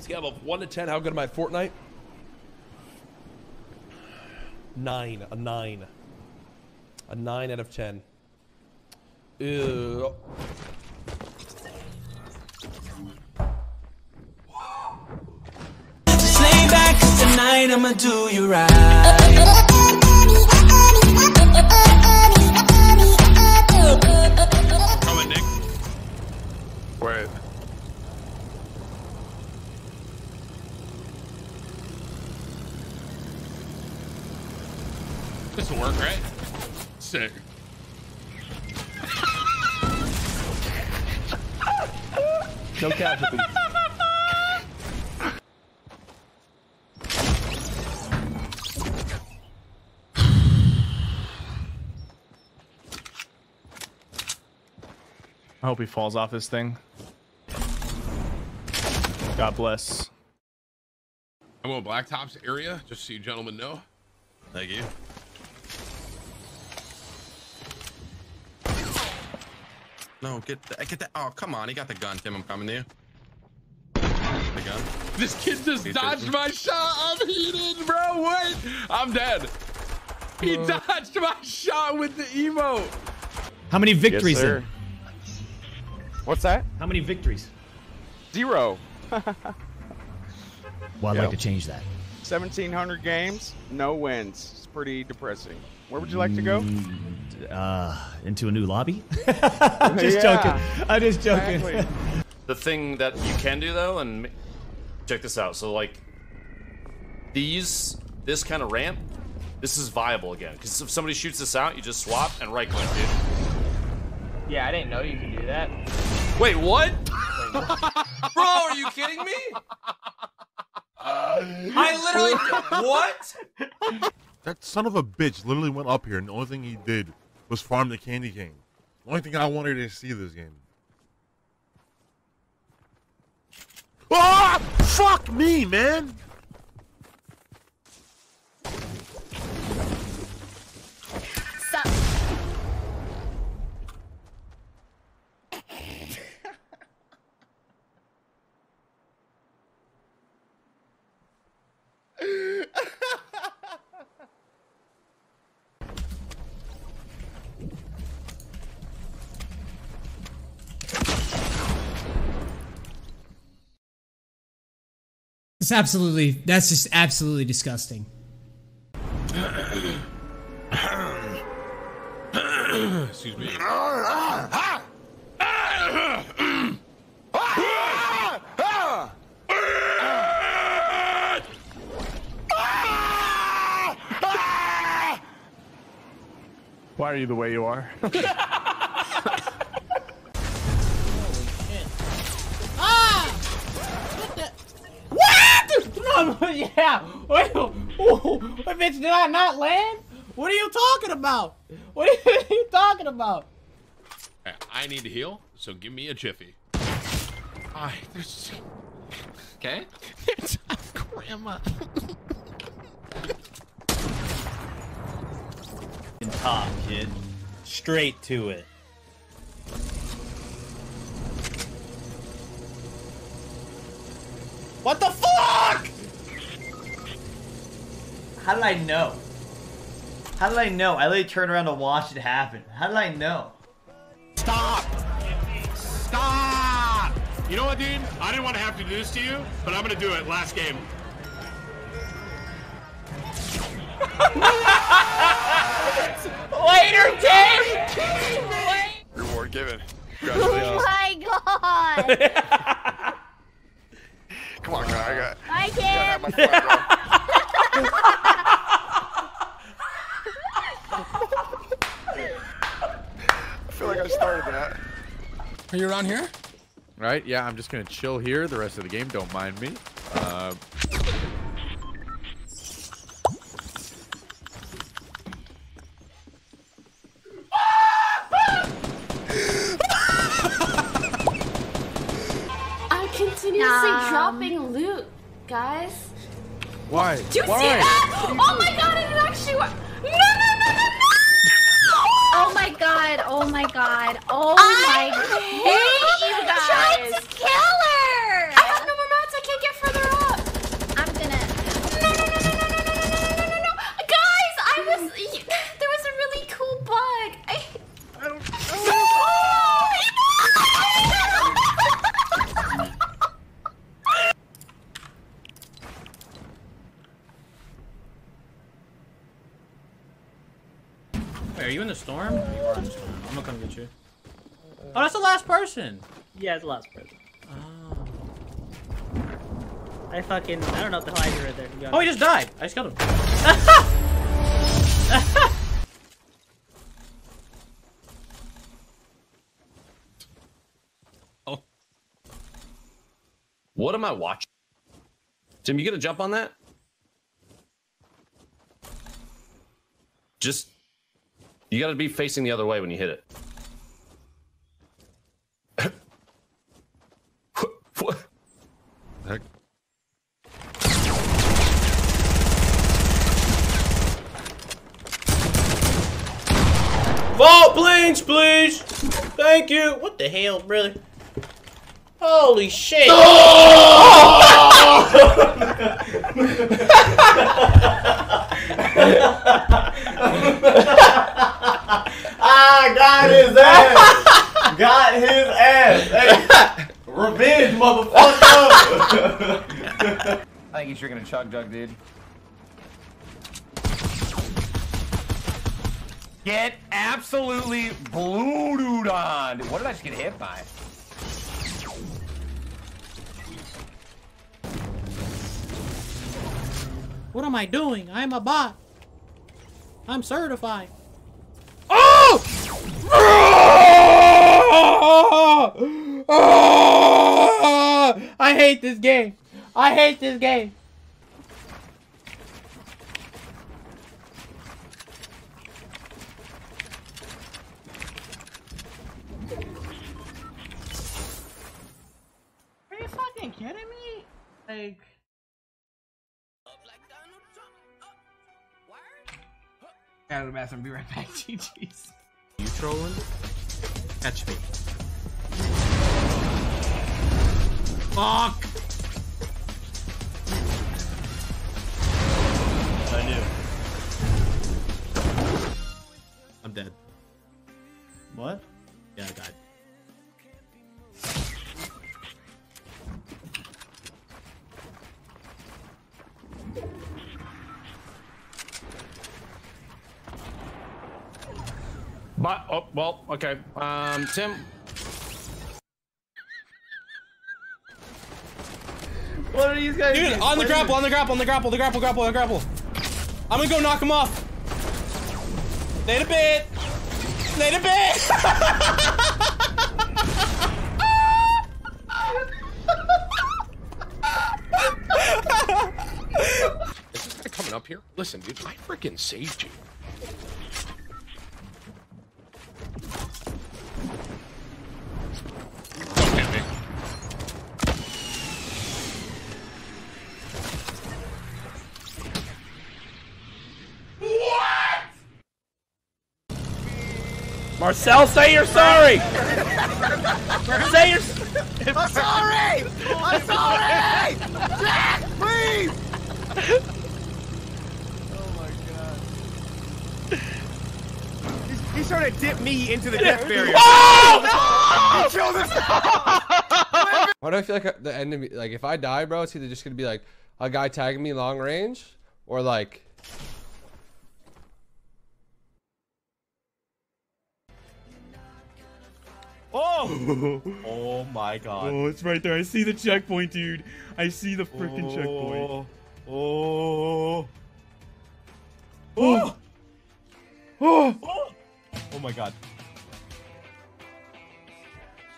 Scale of 1 to 10, how good am I at Fortnite? 9. A 9. A 9 out of 10. Ew. Tonight, I'ma do you right. Sick. No casualties. I hope he falls off this thing. God bless. I'm on Blacktops area, just so you gentlemen know. Thank you. No, get the, get that. Oh, come on. He got the gun, Tim. I'm coming to you. The gun. This kid just He's dodged busy. my shot. I'm heated, bro. What? I'm dead. He dodged my shot with the emote. How many victories? Yes, sir. What's that? How many victories? Zero. Well, I'd Yeah. like to change that. 1,700 games, no wins. It's pretty depressing. Where would you like to go? Uh, into a new lobby? I'm just Yeah. joking. I'm just joking. Exactly. The thing that you can do though, and check this out. So like these, this kind of ramp, this is viable again. Because if somebody shoots this out, you just swap and right click, dude. Yeah, I didn't know you could do that. Wait, what? Bro, are you kidding me? I literally what? That son of a bitch literally went up here, and the only thing he did was farm the candy cane. The only thing I wanted to see this game. Ah! Fuck me, man! It's absolutely. That's just absolutely disgusting. Excuse me. Why are you the way you are? yeah. Wait, ooh, bitch, did I not land? What are you talking about? What are you talking about? I need to heal, so give me a jiffy. I, there's, Okay. It's a grandma. top, kid. Straight to it. What the How did I know? How did I know? I literally turned around to watch it happen. How did I know? Stop! Stop! You know what, dude? I didn't want to have to do this to you, but I'm gonna do it. Last game. Later, game. Reward given. Oh my god! Come on, guy. I got. I gotta have can't. my flag on. I like I started that. Are you around here? Right? Yeah, I'm just gonna chill here the rest of the game. Don't mind me. Uh, I'm continuously dropping loot, guys. why? Do you why? see that? Oh my god, it actually worked. No, no! Oh my god, oh my god, oh my I hate you guys. tried to kill her! I have no more mats, I can't get further are you in the storm? You are in the storm. I'm gonna come get you. Oh, that's the last person. Yeah, it's the last person. Oh. I fucking I don't know what the hell I did right there. Oh, he just died. I just killed him. Oh. What am I watching? Tim, you gonna jump on that? Just you got to be facing the other way when you hit it. what? Heck. Vault blinks, please. Thank you. What the hell, brother? Holy shit. ah, I think he's drinking a chug jug, dude. Get absolutely blue on. What did I just get hit by? What am I doing? I'm a bot. I'm certified. Oh! I hate this game. I hate this game. Kidding me? Like. Gotta go to the bathroom. Be right back. GG's. You trolling? Catch me. Fuck. I knew. But oh well, okay. Um, Tim. What are these guys Dude, doing? on the grapple, on the grapple, on the grapple, the grapple, grapple, the grapple. I'm gonna go knock him off. Stay a bit. Stay a bit. Is this guy coming up here? Listen, dude, I freaking saved you. Marcel, say you're sorry. say you're. I'm sorry! I'm sorry! Jack, please! Oh my god. He's trying to dip me into the death barrier. Oh! Kill this. Why do I feel like the enemy, like if I die, bro, it's either just gonna be like a guy tagging me long range, or like. Oh! oh my god. Oh, it's right there. I see the checkpoint, dude. I see the freaking checkpoint. Oh. Oh! Oh. oh! Oh my god.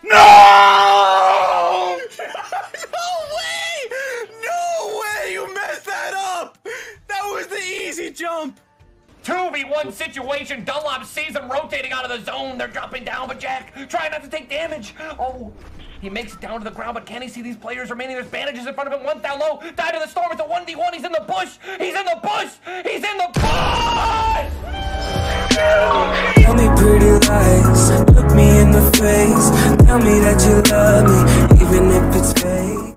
No! no way! No way! You messed that up! That was the easy jump! 2v1 situation. Dunlop sees them rotating out of the zone. They're dropping down, but Jack trying not to take damage. Oh, he makes it down to the ground, but can he see these players remaining? There's bandages in front of him. One down low. Died in the storm. It's a 1v1. He's in the bush. He's in the bush. He's in the bush! Tell me pretty lies, look me in the face. Tell me that you love me, even if it's fake.